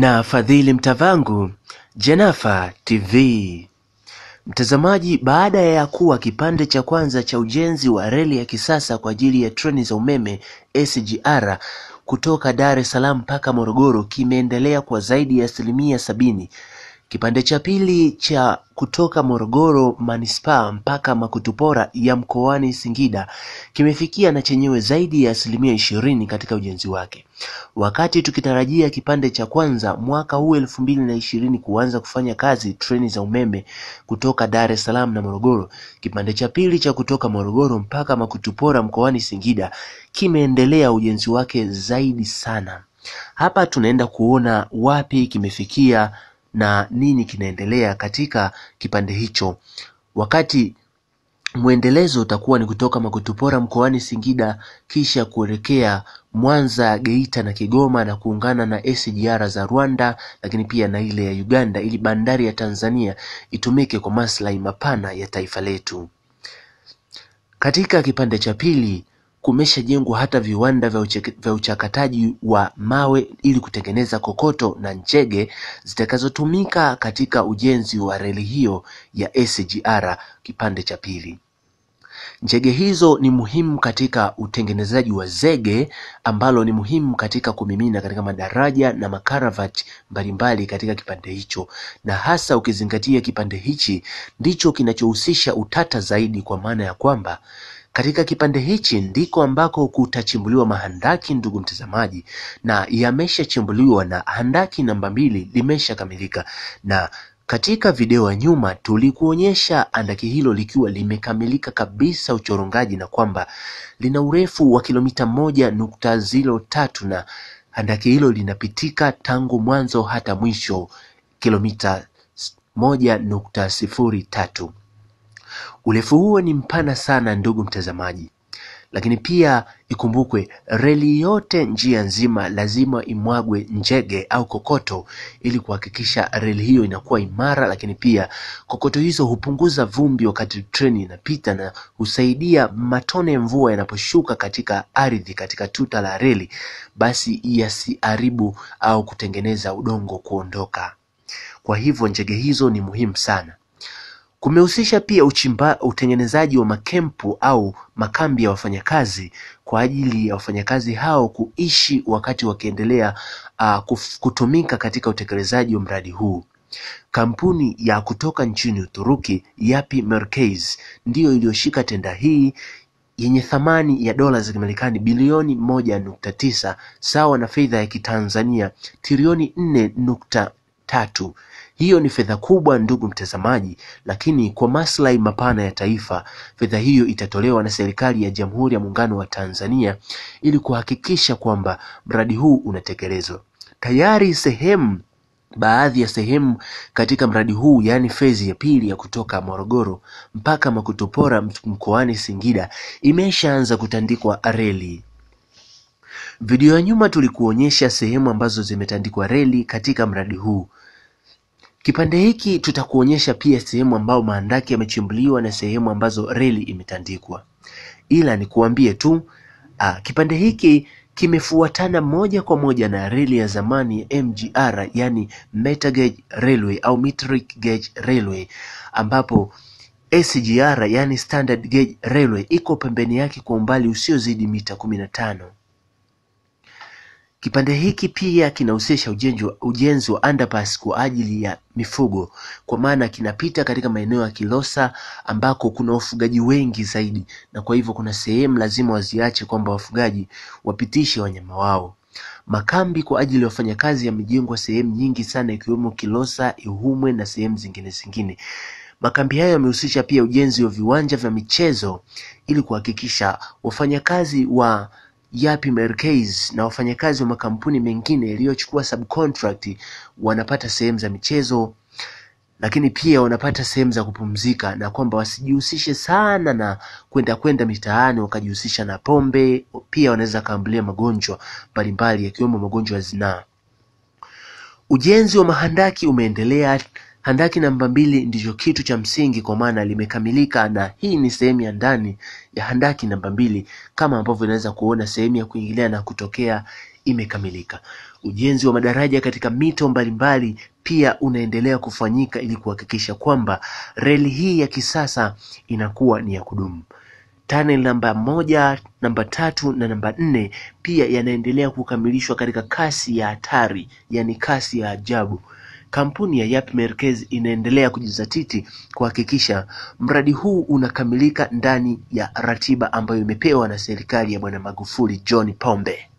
na Fadhili Mtavangu, Jenafa TV. Mtazamaji, baada ya kuwa kipande cha kwanza cha ujenzi wa reli ya kisasa kwa ajili ya treni za umeme SGR kutoka Dar es Salaam mpaka Morogoro kimeendelea kwa zaidi ya asilimia sabini. Kipande cha pili cha kutoka Morogoro manispaa mpaka Makutupora ya mkoani Singida kimefikia na chenyewe zaidi ya asilimia ishirini katika ujenzi wake. Wakati tukitarajia kipande cha kwanza mwaka huu elfu mbili na ishirini kuanza kufanya kazi treni za umeme kutoka Dar es Salaam na Morogoro, kipande cha pili cha kutoka Morogoro mpaka Makutupora mkoani Singida kimeendelea ujenzi wake zaidi sana. Hapa tunaenda kuona wapi kimefikia na nini kinaendelea katika kipande hicho, wakati mwendelezo utakuwa ni kutoka Makutupora mkoani Singida kisha kuelekea Mwanza, Geita na Kigoma na kuungana na SGR za Rwanda, lakini pia na ile ya Uganda ili bandari ya Tanzania itumike kwa maslahi mapana ya taifa letu. Katika kipande cha pili kumeshajengwa hata viwanda vya, uchakataji wa mawe ili kutengeneza kokoto na nchege zitakazotumika katika ujenzi wa reli hiyo ya SGR kipande cha pili. Njege hizo ni muhimu katika utengenezaji wa zege ambalo ni muhimu katika kumimina katika madaraja na makaravati mbalimbali katika kipande hicho, na hasa ukizingatia kipande hichi ndicho kinachohusisha utata zaidi, kwa maana ya kwamba katika kipande hichi ndiko ambako kutachimbuliwa mahandaki, ndugu mtazamaji, na yameshachimbuliwa na handaki namba mbili limeshakamilika na katika video ya nyuma tulikuonyesha andaki hilo likiwa limekamilika kabisa uchorongaji na kwamba lina urefu wa kilomita moja nukta zilo tatu na andaki hilo linapitika tangu mwanzo hata mwisho kilomita moja nukta sifuri tatu. Urefu huo ni mpana sana ndugu mtazamaji, lakini pia ikumbukwe, reli yote njia nzima lazima imwagwe njege au kokoto ili kuhakikisha reli hiyo inakuwa imara, lakini pia kokoto hizo hupunguza vumbi wakati treni inapita na husaidia matone mvua yanaposhuka katika ardhi, katika tuta la reli, basi yasiharibu au kutengeneza udongo kuondoka. Kwa hivyo njege hizo ni muhimu sana. Kumehusisha pia utengenezaji wa makempu au makambi ya wafanyakazi kwa ajili ya wafanyakazi hao kuishi wakati wakiendelea uh, kutumika katika utekelezaji wa mradi huu. Kampuni ya kutoka nchini Uturuki Yapi Merkez ndiyo iliyoshika tenda hii yenye thamani ya dola za Kimarekani bilioni moja nukta tisa sawa na fedha ya Kitanzania trilioni nne nukta tatu. Hiyo ni fedha kubwa ndugu mtazamaji, lakini kwa maslahi mapana ya taifa, fedha hiyo itatolewa na serikali ya Jamhuri ya Muungano wa Tanzania ili kuhakikisha kwamba mradi huu unatekelezwa. Tayari sehemu baadhi ya sehemu katika mradi huu yaani fezi ya pili ya kutoka Morogoro mpaka Makutupora mkoani Singida imeshaanza kutandikwa reli. Video ya nyuma tulikuonyesha sehemu ambazo zimetandikwa reli katika mradi huu. Kipande hiki tutakuonyesha pia sehemu ambayo maandaki yamechimbuliwa na sehemu ambazo reli imetandikwa, ila nikuambie tu a, kipande hiki kimefuatana moja kwa moja na reli ya zamani ya MGR, yani meter gauge railway au metric gauge railway, ambapo SGR yani standard gauge railway iko pembeni yake kwa umbali usiozidi mita kumi na tano. Kipande hiki pia kinahusisha ujenzi wa underpass kwa ajili ya mifugo, kwa maana kinapita katika maeneo ya Kilosa ambako kuna wafugaji wengi zaidi, na kwa hivyo kuna sehemu lazima waziache kwamba wafugaji wapitishe wanyama wao. Makambi kwa ajili ya wafanyakazi yamejengwa sehemu nyingi sana, ikiwemo Kilosa, Ihumwe na sehemu zingine zingine. Makambi hayo yamehusisha pia ujenzi wa viwanja vya michezo ili kuhakikisha wafanyakazi wa Yapi Merkez na wafanyakazi wa makampuni mengine yaliyochukua subcontract wanapata sehemu za michezo, lakini pia wanapata sehemu za kupumzika, na kwamba wasijihusishe sana na kwenda kwenda mitaani wakajihusisha na pombe. Pia wanaweza kaambulia magonjwa mbalimbali yakiwemo magonjwa ya zinaa. Ujenzi wa mahandaki umeendelea. Handaki namba mbili ndicho kitu cha msingi kwa maana limekamilika, na hii ni sehemu ya ndani ya handaki namba mbili kama ambavyo inaweza kuona sehemu ya kuingilia na kutokea imekamilika. Ujenzi wa madaraja katika mito mbalimbali pia unaendelea kufanyika ili kuhakikisha kwamba reli hii ya kisasa inakuwa ni ya kudumu. Tunnel namba moja, namba tatu na namba nne pia yanaendelea kukamilishwa katika kasi ya hatari, yani kasi ya ajabu. Kampuni ya Yap Merkez inaendelea kujizatiti kuhakikisha mradi huu unakamilika ndani ya ratiba ambayo imepewa na serikali ya Bwana Magufuli John Pombe.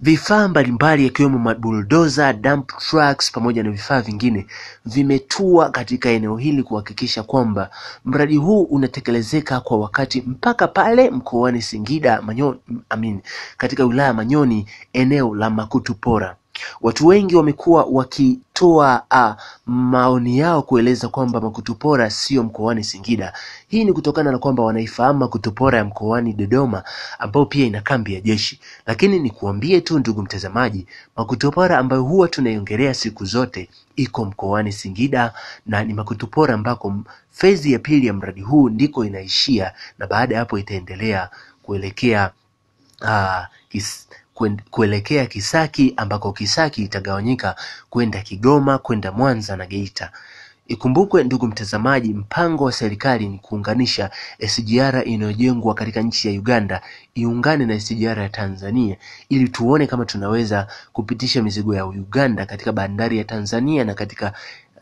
Vifaa mbalimbali yakiwemo mabuldoza, dump trucks pamoja na vifaa vingine vimetua katika eneo hili kuhakikisha kwamba mradi huu unatekelezeka kwa wakati mpaka pale mkoani Singida Manyoni, amin, katika wilaya Manyoni eneo la Makutupora. Watu wengi wamekuwa wakitoa uh, maoni yao kueleza kwamba Makutupora sio mkoani Singida. Hii ni kutokana na kwamba wanaifahamu Makutupora ya mkoani Dodoma ambao pia ina kambi ya jeshi, lakini nikuambie tu ndugu mtazamaji, Makutupora ambayo huwa tunaiongelea siku zote iko mkoani Singida na ni Makutupora ambako fezi ya pili ya mradi huu ndiko inaishia, na baada ya hapo itaendelea kuelekea uh, kis, kuelekea Kisaki ambako Kisaki itagawanyika kwenda Kigoma, kwenda Mwanza na Geita. Ikumbukwe ndugu mtazamaji, mpango wa serikali ni kuunganisha SGR inayojengwa katika nchi ya Uganda iungane na SGR ya Tanzania ili tuone kama tunaweza kupitisha mizigo ya Uganda katika bandari ya Tanzania na katika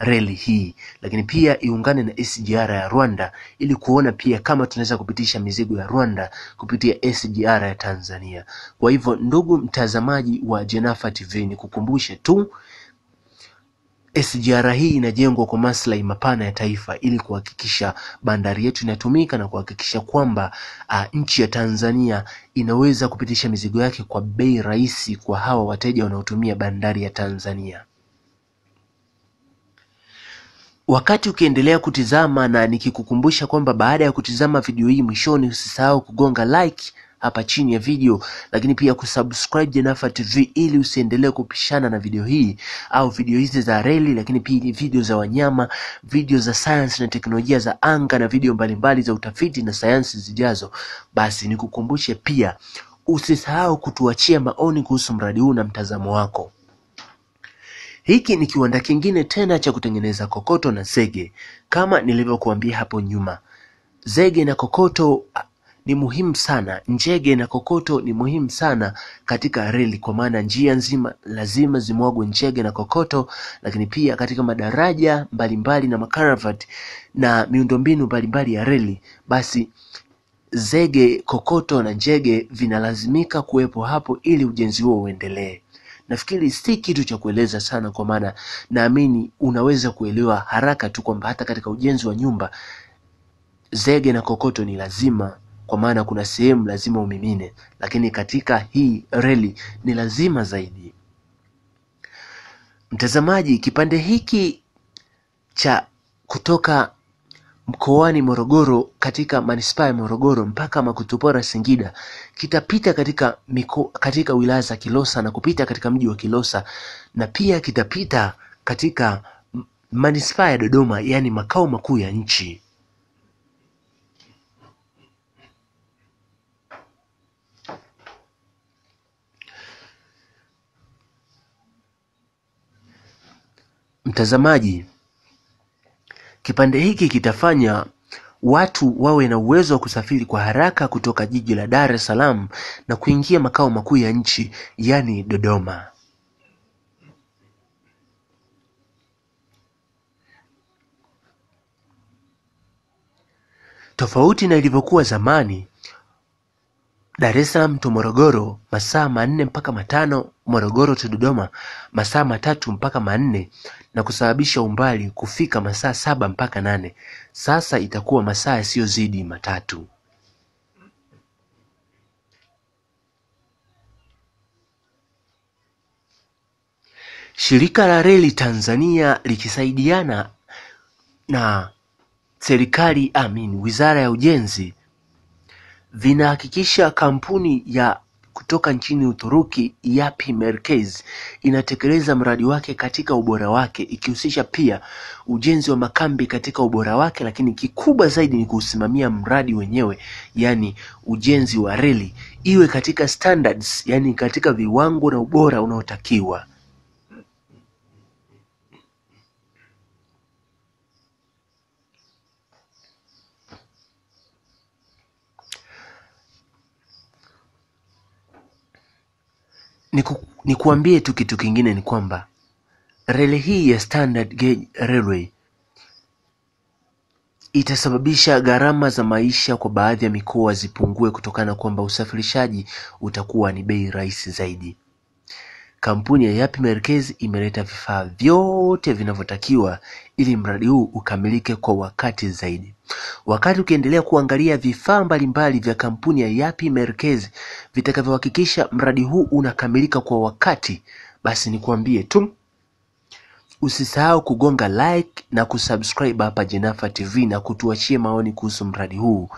reli hii, lakini pia iungane na SGR ya Rwanda ili kuona pia kama tunaweza kupitisha mizigo ya Rwanda kupitia SGR ya Tanzania. Kwa hivyo, ndugu mtazamaji wa Jenafa TV, ni kukumbushe tu SGR hii inajengwa kwa maslahi mapana ya taifa ili kuhakikisha bandari yetu inatumika na kuhakikisha kwamba uh, nchi ya Tanzania inaweza kupitisha mizigo yake kwa bei rahisi kwa hawa wateja wanaotumia bandari ya Tanzania. Wakati ukiendelea kutizama na nikikukumbusha kwamba baada ya kutizama video hii mwishoni, usisahau kugonga like hapa chini ya video, lakini pia kusubscribe Jenafa TV ili usiendelee kupishana na video hii au video hizi za reli, lakini pia video za wanyama, video za science na teknolojia za anga na video mbalimbali za utafiti na sayansi zijazo. Basi nikukumbushe pia usisahau kutuachia maoni kuhusu mradi huu na mtazamo wako. Hiki ni kiwanda kingine tena cha kutengeneza kokoto na zege. Kama nilivyokuambia hapo nyuma, zege na kokoto ni muhimu sana. Njege na kokoto ni muhimu sana katika reli, kwa maana njia nzima lazima zimwagwe njege na kokoto, lakini pia katika madaraja mbalimbali mbali na makaravati na miundombinu mbalimbali ya reli, basi zege, kokoto na njege vinalazimika kuwepo hapo ili ujenzi huo uendelee. Nafikiri si kitu cha kueleza sana, kwa maana naamini unaweza kuelewa haraka tu kwamba hata katika ujenzi wa nyumba zege na kokoto ni lazima, kwa maana kuna sehemu lazima umimine, lakini katika hii reli ni lazima zaidi. Mtazamaji, kipande hiki cha kutoka mkoani Morogoro katika manispaa ya Morogoro mpaka Makutupora Singida kitapita katika miko, katika wilaya za Kilosa na kupita katika mji wa Kilosa na pia kitapita katika manispaa ya Dodoma, yaani makao makuu ya nchi. Mtazamaji, kipande hiki kitafanya watu wawe na uwezo wa kusafiri kwa haraka kutoka jiji la Dar es Salaam na kuingia makao makuu ya nchi yaani Dodoma. Tofauti na ilivyokuwa zamani, Dar es Salaam to Morogoro masaa manne mpaka matano, Morogoro to Dodoma masaa matatu mpaka manne na kusababisha umbali kufika masaa saba mpaka nane. Sasa itakuwa masaa yasiyozidi matatu. Shirika la Reli Tanzania likisaidiana na serikali amin, Wizara ya Ujenzi vinahakikisha kampuni ya kutoka nchini Uturuki Yapi Merkez inatekeleza mradi wake katika ubora wake ikihusisha pia ujenzi wa makambi katika ubora wake, lakini kikubwa zaidi ni kusimamia mradi wenyewe, yani ujenzi wa reli iwe katika standards, yani katika viwango na ubora unaotakiwa. Niku, nikuambie tu kitu kingine ni kwamba reli hii ya standard gauge railway itasababisha gharama za maisha kwa baadhi ya mikoa zipungue kutokana na kwamba usafirishaji utakuwa ni bei rahisi zaidi. Kampuni ya Yapi Merkezi imeleta vifaa vyote vinavyotakiwa ili mradi huu ukamilike kwa wakati zaidi. Wakati ukiendelea kuangalia vifaa mbalimbali vya kampuni ya Yapi Merkezi vitakavyohakikisha mradi huu unakamilika kwa wakati, basi nikuambie tu usisahau kugonga like na kusubscribe hapa Jenafa TV na kutuachie maoni kuhusu mradi huu.